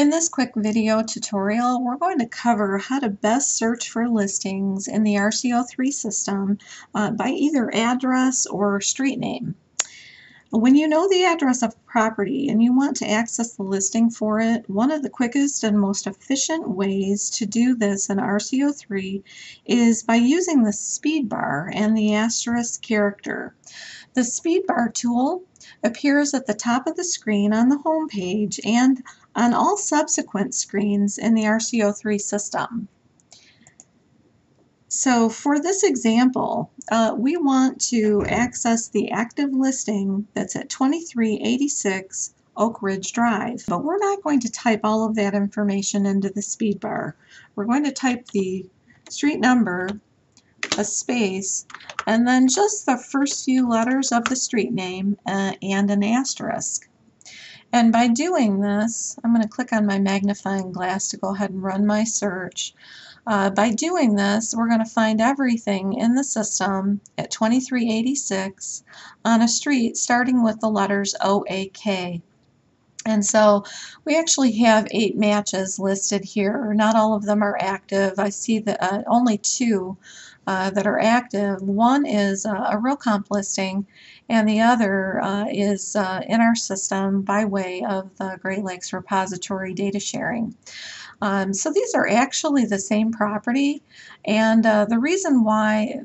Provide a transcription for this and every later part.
In this quick video tutorial, we're going to cover how to best search for listings in the RCO3 system uh, by either address or street name. When you know the address of a property and you want to access the listing for it, one of the quickest and most efficient ways to do this in RCO3 is by using the speed bar and the asterisk character. The speed bar tool appears at the top of the screen on the home page and on all subsequent screens in the RCO3 system. So for this example, uh, we want to access the active listing that's at 2386 Oak Ridge Drive. But we're not going to type all of that information into the speed bar. We're going to type the street number, a space, and then just the first few letters of the street name uh, and an asterisk. And by doing this, I'm going to click on my magnifying glass to go ahead and run my search. Uh, by doing this, we're going to find everything in the system at 2386 on a street starting with the letters OAK. And so we actually have eight matches listed here. Not all of them are active. I see that uh, only two uh, that are active. One is uh, a Realcomp listing, and the other uh, is uh, in our system by way of the Great Lakes Repository data sharing. Um, so these are actually the same property, and uh, the reason why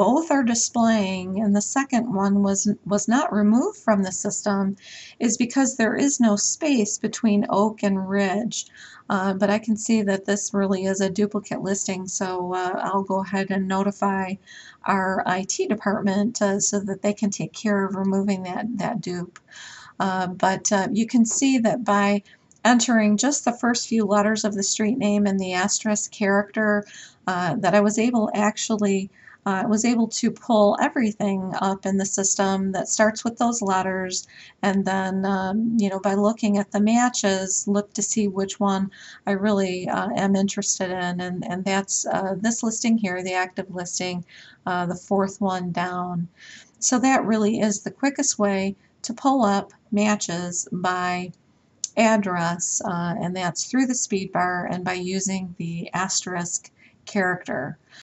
both are displaying and the second one was was not removed from the system is because there is no space between oak and ridge. Uh, but I can see that this really is a duplicate listing so uh, I'll go ahead and notify our IT department uh, so that they can take care of removing that that dupe. Uh, but uh, you can see that by entering just the first few letters of the street name and the asterisk character uh, that I was able actually uh, was able to pull everything up in the system that starts with those letters. And then um, you know by looking at the matches look to see which one I really uh, am interested in. And, and that's uh, this listing here the active listing uh, the fourth one down. So that really is the quickest way to pull up matches by address uh, and that's through the speed bar and by using the asterisk character.